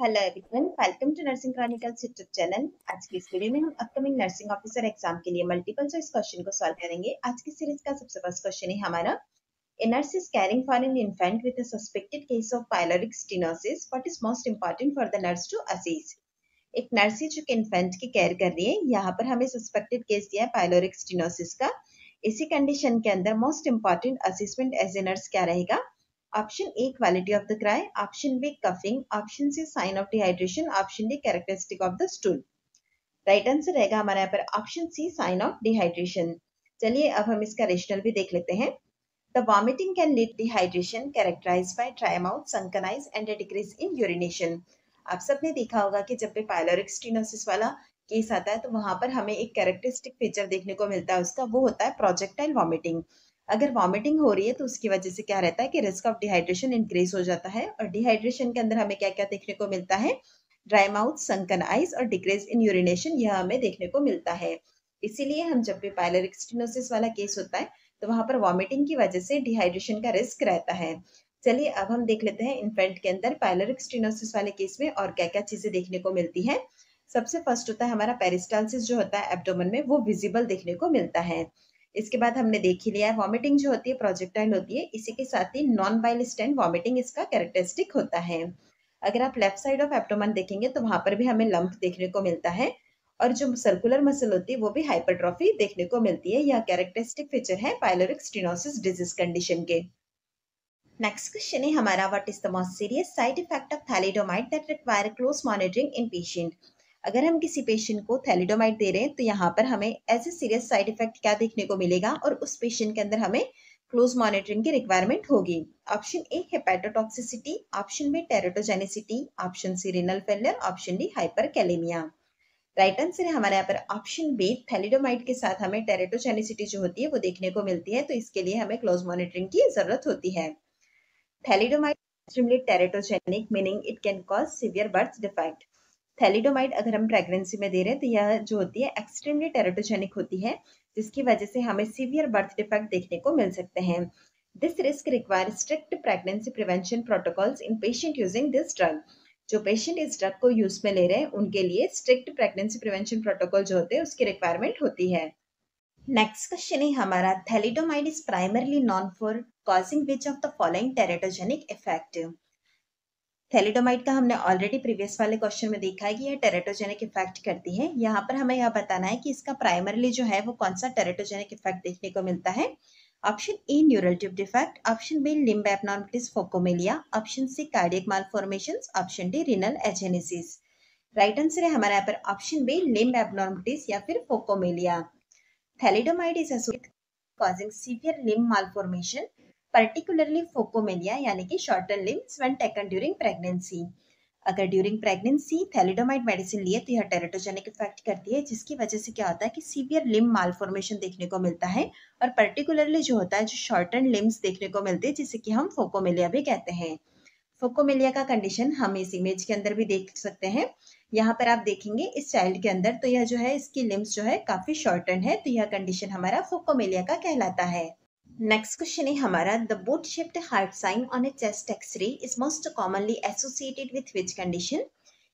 Hello everyone welcome to Nursing Chronicles YouTube channel आज की इस वीडियो में हम अपकमिंग नर्सिंग ऑफिसर एग्ज़ाम के लिए मल्टीपल चॉइस क्वेश्चन को सॉल्व करेंगे। आज की सीरीज़ का सबसे फ़र्स्ट क्वेश्चन है हमारा। A nurse is caring for an infant with a suspected case of pyloric stenosis. What is most important for the nurse to assess? एक नर्स है जो कि इन्फेंट की केयर कर रही है। यहाँ पर हमें सस्पेक्टेड केस दिया है पायलोरिक स्टिनोसिस का। इसी कंडीशन के अंदर most important assessment as a nurse क्या रहेगा? Option A quality of the cry option B coughing option C sign of dehydration option D characteristic of the stool right answer रहेगा हमारा यहाँ पर option C sign of dehydration चलिए अब हम इसका रेशनल भी देख लेते हैं. The vomiting can lead dehydration characterized by dry mouth, sunken eyes and a decrease in urination. आप सबने देखा होगा कि जब भी पायलोरिक स्टीनोसिस वाला केस आता है तो वहाँ पर हमें एक कैरेक्टरिस्टिक फीचर देखने को मिलता है उसका वो होता है प्रोजेक्टाइल वॉमिटिंग अगर वॉमिटिंग हो रही है तो उसकी वजह से क्या रहता है कि रिस्क ऑफ़ डिहाइड्रेशन इंक्रीज हो जाता है और डिहाइड्रेशन के अंदर हमें क्या क्या देखने को मिलता है? ड्राई माउथ संकन आइज़ और डिक्रीज इन यूरिनेशन यह हमें देखने को मिलता है। इसीलिए हम जब भी पायलोरिक वाला केस होता है तो वहाँ पर वॉमिटिंग की वजह से डिहाइड्रेशन का रिस्क रहता है। चलिए, अब हम देख लेते हैं इन्फेंट के अंदर पायलोरिक स्टीनोसिस वाले केस में और क्या क्या चीज़ें देखने को मिलती है। सबसे फ़र्स्ट होता है हमारा पेरिस्टालसिस जो होता है एब्डोमन में, वो विजिबल देखने को मिलता है। इसके बाद हमने देख ही लिया है वॉमिटिंग जो होती है प्रोजेक्टाइल होती है, इसी के साथ ही नॉन बाइल स्टैंड वॉमिटिंग इसका कैरेक्टरिस्टिक होता है। अगर आप लेफ़्ट साइड ऑफ़ एब्डोमन देखेंगे तो वहाँ पर भी हमें लंप देखने को मिलता है और जो सर्कुलर मसल होती है, वो भी हाइपरट्रॉफी देखने को मिलती है। यह कैरेक्टरिस्टिक फीचर है पायलोरिक स्टिनोसिस डिज़ीज़ कंडीशन के। नेक्स्ट क्वेश्चन है हमारा what is the most serious side effect of thalidomide that require close monitoring in patient अगर हम किसी पेशेंट को थैलिडोमाइड दे रहे हैं तो यहाँ पर हमें ऐसे सीरियस साइड इफ़ेक्ट क्या देखने को मिलेगा? और उस पेशेंट के अंदर हमें क्लोज मॉनिटरिंग की रिक्वायरमेंट होगी। Option A hepatotoxicity option B teratogenicity option C renal failure option D hyperkalemia right answer है हमारे यहाँ पर ऑप्शन बी थैलिडोमाइड के साथ हमें टेरेटोजेनिसिटी जो होती है, वो देखने को मिलती है तो इसके लिए हमें क्लोज मॉनिटरिंग की ज़रूरत होती है। Thalidomide extremely teratogenic meaning it can cause severe birth defect thalidomide अगर हम प्रेगनेंसी में दे रहे हैं तो यह जो होती है एक्सट्रीमली टेरेटोजेनिक होती है, जिसकी वजह से हमें सीवियर बर्थ डिफेक्ट देखने को मिल सकते हैं। This risk require strict pregnancy prevention protocols in patient using this drug जो पेशेंट इस ड्रग को यूज़ में ले रहे हैं, उनके लिए स्ट्रिक्ट प्रेगनेंसी प्रिवेंशन प्रोटोकॉल जो होते हैं, उसकी रिक्वायरमेंट होती है। नेक्स्ट क्वेश्चन है हमारा thalidomide is primarily known for causing which of the following teratogenic effect thalidomide का हमने ऑलरेडी प्रीवियस वाले क्वेश्चन में देखा है कि यह टेरेटोजेनिक इफ़ेक्ट करती है। यहाँ पर हमें यह बताना है कि इसका प्राइमरली जो है वो कौन सा टेरेटोजेनिक इफ़ेक्ट देखने को मिलता है? Option A neural tube defect option B limb abnormalities phocomelia option C cardiac malformations option D renal agenesis right answer है हमारे यहाँ पर ऑप्शन बी लिम्ब एबनॉर्मलिटीज या फिर phocomelia thalidomide is associated causing severe limb malformation. Particularly focomelia यानी कि shorter limbs when taken during pregnancy अगर during pregnancy thalidomide medicine लिए तो यह टेरेटोजेनिक इफ़ेक्ट करती है, जिसकी वजह से क्या होता है कि सीवियर लिम मालफॉर्मेशन देखने को मिलता है और पर्टिकुलरली जो होता है, जो शॉर्टन लिम्स देखने को मिलते हैं, जिसे कि हम फोकोमिलिया भी कहते हैं। फोकोमिलिया का कंडीशन हम इस इमेज के अंदर भी देख सकते हैं। यहाँ पर आप देखेंगे, इस चाइल्ड के अंदर तो यह जो है, इसकी लिम्स जो है, काफ़ी शॉर्टन है तो यह कंडीशन हमारा फोकोमिलिया का कहलाता है। नेक्स्ट क्वेश्चन है हमारा the boat shaped heart sign on a chest X ray is most commonly associated with which condition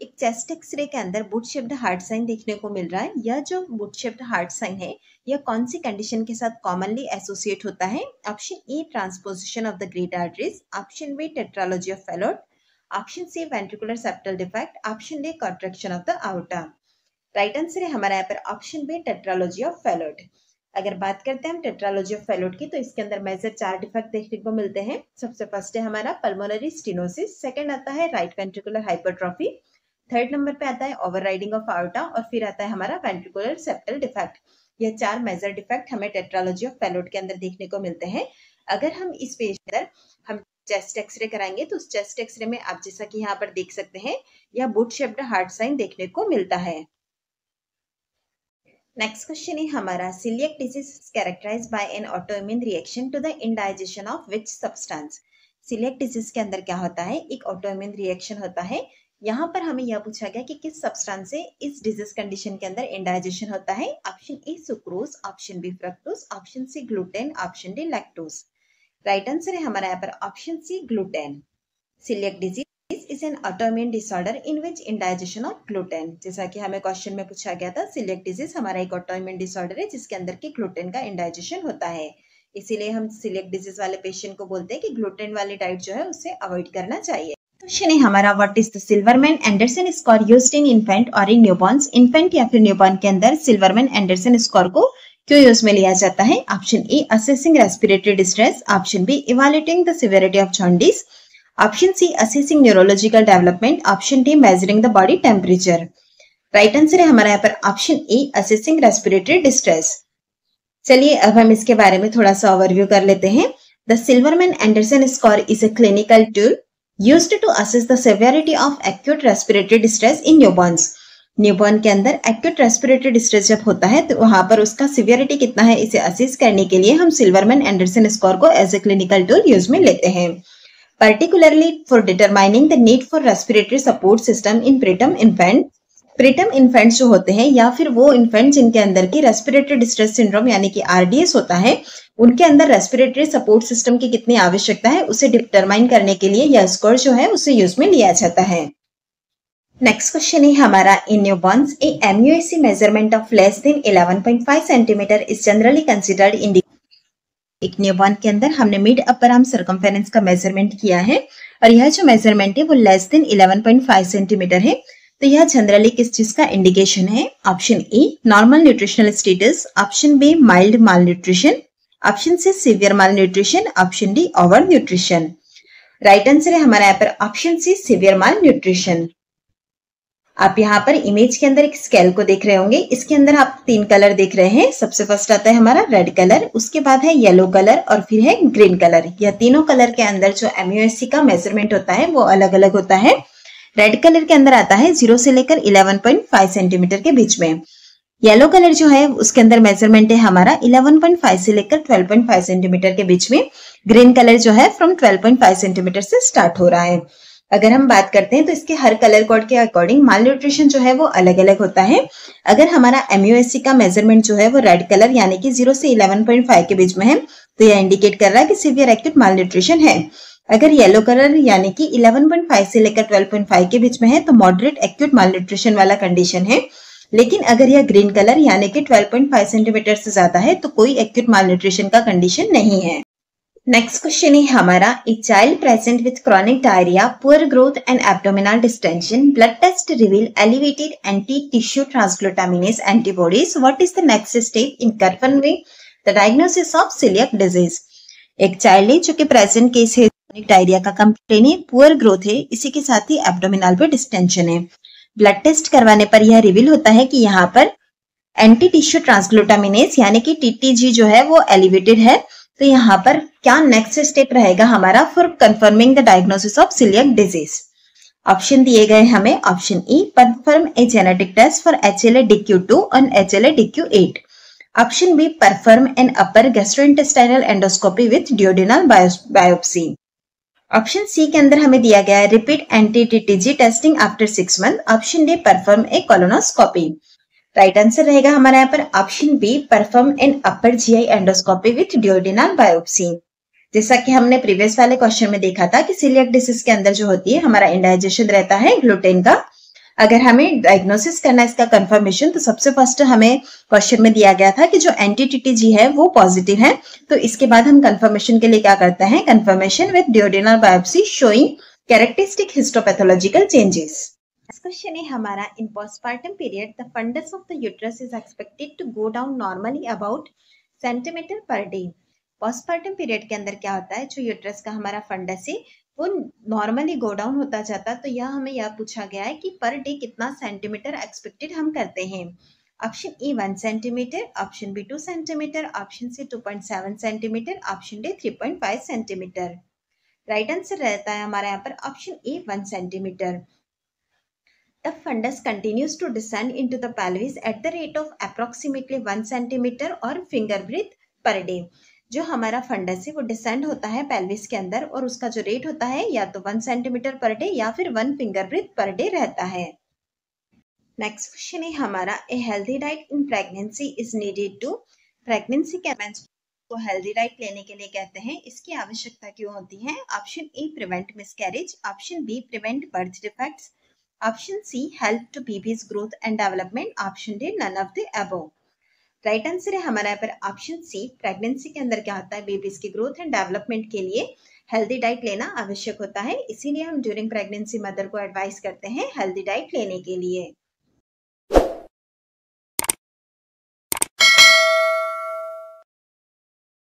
एक चेस्ट एक्सरे के अंदर बुट शेप्ड हार्ट साइन देखने को मिल रहा है यह जो बुट शेप्ड हार्ट साइन है यह कौन सी कंडीशन के साथ कॉमनली एसोसिएट होता है? Option A transposition of the great arteries option B tetralogy of Fallot option C ventricular septal defect option D contraction of the aorta right answer है हमारा यहाँ पर option B tetralogy of Fallot अगर बात करते हैं हम टेट्रालॉजी ऑफ़ फेलोट की तो इसके अंदर मेजर चार डिफेक्ट देखने को मिलते हैं। सबसे फ़र्स्ट है हमारा पल्मोनरी स्टिनोसिस सेकंड आता है right ventricular hypertrophy third number पे आता है ओवर ऑफ़ आउटा और फिर आता है हमारा वेंट्रिकुलर सेप्टल डिफेक्ट यह चार मेजर डिफेक्ट हमें टेट्रालॉजी ऑफ़ फेलोट के अंदर देखने को मिलते हैं। अगर हम इस पेज पर हम चेस्ट एक्सरे कराएँगे तो उस चेस्ट एक्सरे में आप जैसा कि यहाँ पर देख सकते हैं, यह बुट शेप्ड हार्ट साइन देखने को मिलता है। नेक्स्ट क्वेश्चन है हमारा celiac disease characterize by an autoimmune reaction to the indigestion of which substance celiac disease के अंदर क्या होता है? एक ऑटोइम्यून रिएक्शन होता है। यहाँ पर हमें यह पूछा गया कि किस सब्सटेंस से इस डिज़ीज़ कंडीशन के अंदर इंडाइजेशन होता है? Option A sucrose option B fructose option C gluten option D lactose right answer है हमारा यहाँ पर option C gluten celiac disease an autoimmune disorder in which indigestion of gluten जैसा कि हमें क्वेश्चन में पूछा गया था सिलेक्ट डिज़ीज़ हमारा एक ऑटोमिन डिसऑर्डर है, जिसके अंदर की ग्लूटेन का इंडाइजेशन होता है। इसीलिए हम सिलेक्ट डिज़ीज़ वाले पेशेंट को बोलते हैं कि ग्लूटेन वाली डाइट जो है, उसे अवॉइड करना चाहिए। क्वेश्चन है हमारा what is the Silverman Anderson score used in infant और इन न्यूबॉर्न्स इन्फेंट या फिर न्यूबॉर्न के अंदर सिल्वरमैन एंडरसन स्कोर को क्यों यूज़ में लिया जाता है? Option A assessing respiratory distress option B evaluating the severity of jaundice option C assessing neurological development option D measuring the body temperature right answer है हमारा यहाँ पर option A assessing respiratory distress चलिए, अब हम इसके बारे में थोड़ा सा ओवरव्यू कर लेते हैं. The Silverman Anderson score is a clinical tool used to assess the severity of acute respiratory distress in newborns. Newborn के अंदर एक्यूट रेस्पिरेटरी डिस्ट्रेस जब होता है तो वहाँ पर उसका सिवियरिटी कितना है, इसे असेस करने के लिए हम सिल्वरमैन एंडरसन स्कोर को as a clinical tool use में लेते हैं. Particularly for determining the need for respiratory support system in preterm infant. Preterm infant जो होते हैं या फिर वो इन्फेंट जिनके अंदर की रेस्पिरेटरी डिस्ट्रेस सिंड्रोम यानी कि आरडीएस होता है, उनके अंदर रेस्पिरेटरी सपोर्ट सिस्टम की कितनी आवश्यकता है, उसे डिटरमाइन करने के लिए यह स्कोर जो है उसे यूज़ में लिया जाता है। नेक्स्ट क्वेश्चन है हमारा in newborns a MUSC measurement of less than 11.5 centimetre is generally considered in एक न्यूबॉर्न के अंदर हमने मिड अपर आर्म सर्कमफेरेंस का मेज़रमेंट किया है, और यह जो मेज़रमेंट है, वो लेस देन 11.5 सेंटीमीटर है। तो यह जनरली किस चीज़ का इंडिकेशन है? Option A normal nutritional status option B mild malnutrition option C severe malnutrition option D over nutrition right answer है हमारा यहाँ पर option C severe malnutrition आप यहाँ पर इमेज के अंदर एक स्केल को देख रहे होंगे। इसके अंदर आप तीन कलर देख रहे हैं। सबसे फ़र्स्ट आता है हमारा रेड कलर उसके बाद है येलो कलर और फिर है ग्रीन कलर यह तीनों कलर के अंदर जो एमयूएससी का मेज़रमेंट होता है, वो अलग अलग होता है। रेड कलर के अंदर आता है ज़ीरो से लेकर इलेवन सेंटीमीटर के बीच में। येलो कलर जो है, उसके अंदर मेज़रमेंट है हमारा 11.5 से लेकर 12.5 सेंटीमीटर के बीच में। ग्रीन कलर जो है फ्रॉम 12.5 सेंटीमीटर से स्टार्ट हो रहा है। अगर हम बात करते हैं तो इसके हर कलर कोड के अकॉर्डिंग माल न्यूट्रिशन जो है, वो अलग अलग होता है। अगर हमारा एमयूएससी का मेज़रमेंट जो है, वो रेड कलर यानी कि ज़ीरो से 11.5 के बीच में है तो यह इंडिकेट कर रहा है कि सिवियर एक्यूट माल न्यूट्रिशन है। अगर येलो कलर यानी कि 11.5 से लेकर 12.5 के बीच में है तो मॉडरेट एक्यूट माल न्यूट्रिशन वाला कंडीशन है। लेकिन अगर यह ग्रीन कलर यानी कि 12.5 सेंटीमीटर से ज़्यादा है तो कोई एक्यूट माल न्यूट्रिशन का कंडीशन नहीं है। नेक्स्ट क्वेश्चन है हमारा a child present with chronic diarrhoea poor growth and abdominal distension blood test reveal elevated anti tissue transglutaminase antibodies what is the next step in confirming the diagnosis of celiac disease एक child है जो कि present case है chronic diarrhoea का complain है poor growth है, इसी के साथ ही एब्डोमिनल पे डिस्टेंशन है। ब्लड टेस्ट करवाने पर यह रिवील होता है कि यहाँ पर एंटी टिश्यू ट्रांसग्लूटामिनेस यानी कि टीटीजी जो है, वो एलिवेटेड है। तो यहाँ पर क्या नेक्स्ट स्टेप रहेगा हमारा for confirming the diagnosis of celiac disease option दिए गए हमें option E perform a genetic test for H L A DQ two और H L A DQ eight option B perform an upper gastrointestinal endoscopy with duodenal biopsy option C के अंदर हमें दिया गया है repeat anti TTG testing after six month option D perform a colonoscopy right answer रहेगा हमारे यहाँ पर option B perform in upper GI endoscopy with duodenal biopsy जैसा कि हमने प्रीवियस वाले क्वेश्चन में देखा था कि सिलियक डिसीज के अंदर जो होती है, हमारा इंडाइजेशन रहता है ग्लूटेन का। अगर हमें डायग्नोसिस करना है इसका कंफर्मेशन तो सबसे फ़र्स्ट हमें क्वेश्चन में दिया गया था कि जो एंटीटीटी जी है, वो पॉजिटिव है। तो इसके बाद हम कंफर्मेशन के लिए क्या करते हैं? Confirmation with duodenal biopsy showing characteristic histopathological changes question है, हमारा in postpartum period, the fundus of the uterus is expected to go down normally about centimeter per day. Postpartum period के अंदर क्या होता है? जो यूट्रस का हमारा फंडस है, वो नॉर्मली गो डाउन होता जाता तो यह हमें यह पूछा गया है कि पर डे कितना सेंटीमीटर एक्सपेक्टेड हम करते हैं। Option A one centimetre option B two centimetre option C two point seven centimetre option D three point five centimetre right answer रहता है हमारे यहाँ पर option A one centimetre The fundus continues to descend into the pelvis at the rate of approximately 1 centimeter और finger breadth per day. जो हमारा funds है, वो डिसेंड होता है पेल्विस के अंदर और उसका जो रेट होता है, या तो वन सेंटीमीटर पर डे या फिर one finger breath per day रहता है। नेक्स्ट क्वेश्चन है हमारा a healthy diet in pregnancy is needed to pregnancy के को हेल्दी डाइट लेने के लिए कहते हैं, इसकी आवश्यकता क्यों होती है? Option A prevent miscarriage option B prevent birth defects option C, help to baby's growth and development. Option D, none of the above. Right answer है हमारा यहाँ पर ऑप्शन सी प्रेगनेंसी के अंदर क्या होता है बेबीज की ग्रोथ एंड डेवलपमेंट के लिए हेल्दी डाइट लेना आवश्यक होता है इसीलिए हम ड्यूरिंग प्रेगनेंसी मदर को एडवाइस करते हैं हेल्दी डाइट लेने के लिए